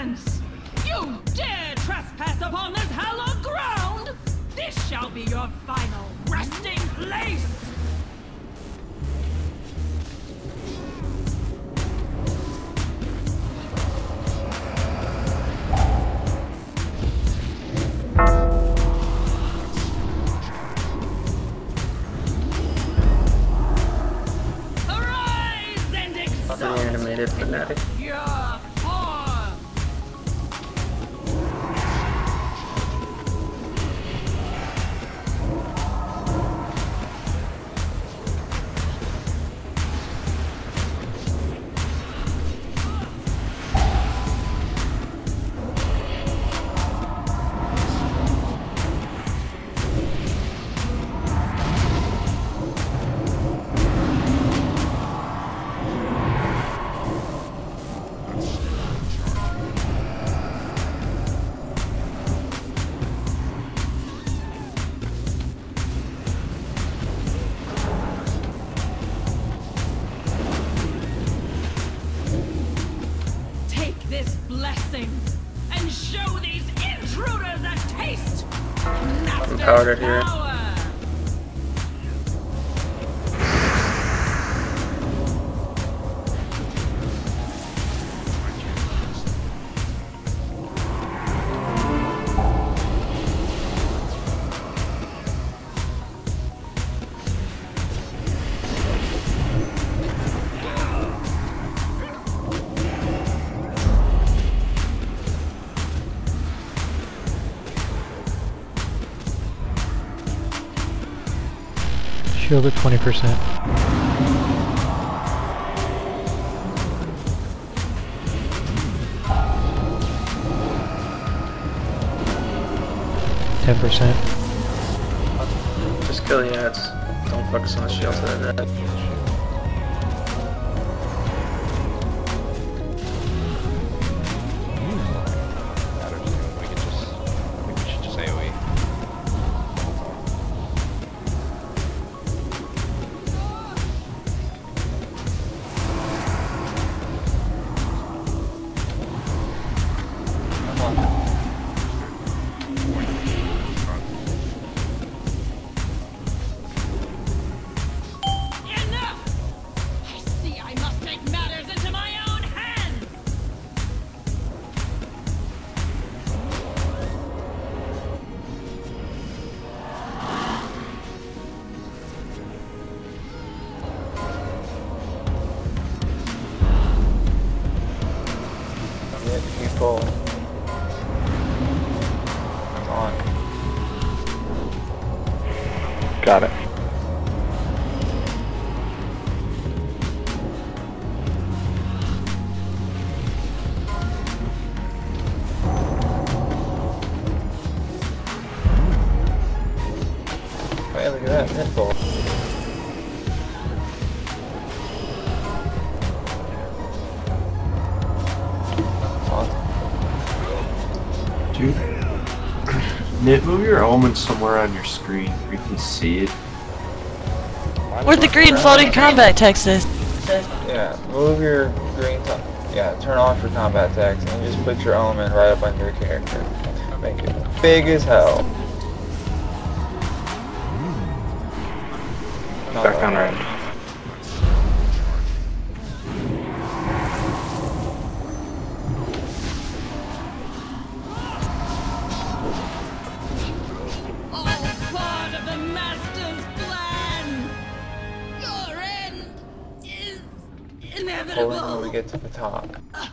chance! You dare trespass upon this hallowed ground! This shall be your final resting place! Fanatic. Yeah. Master powder here. Shield at 20%. Ten percent. Just kill the ads. Don't focus on the shield to the dead. Got it. Hey, look at that, pinball. Awesome. Dude. Nit, move your element somewhere on your screen where you can see it. Where'd the green floating combat text is? Yeah, move your green top. Yeah, turn off your combat text and just put your element right up under your character. Make it big as hell. Not Back on red. Hold it when we get to the top. Uh,